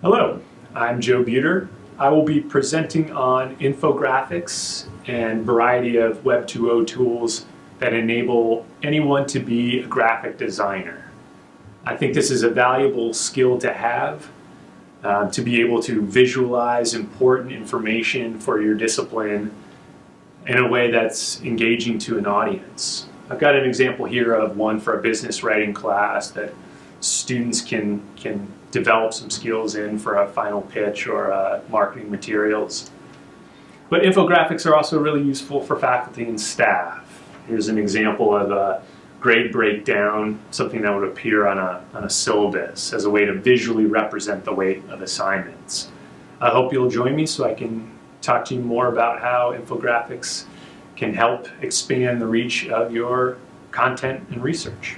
Hello, I'm Joe Buter. I will be presenting on infographics and variety of Web 2.0 tools that enable anyone to be a graphic designer. I think this is a valuable skill to have uh, to be able to visualize important information for your discipline in a way that's engaging to an audience. I've got an example here of one for a business writing class that students can, can develop some skills in for a final pitch or uh, marketing materials. But infographics are also really useful for faculty and staff. Here's an example of a grade breakdown, something that would appear on a, on a syllabus as a way to visually represent the weight of assignments. I hope you'll join me so I can talk to you more about how infographics can help expand the reach of your content and research.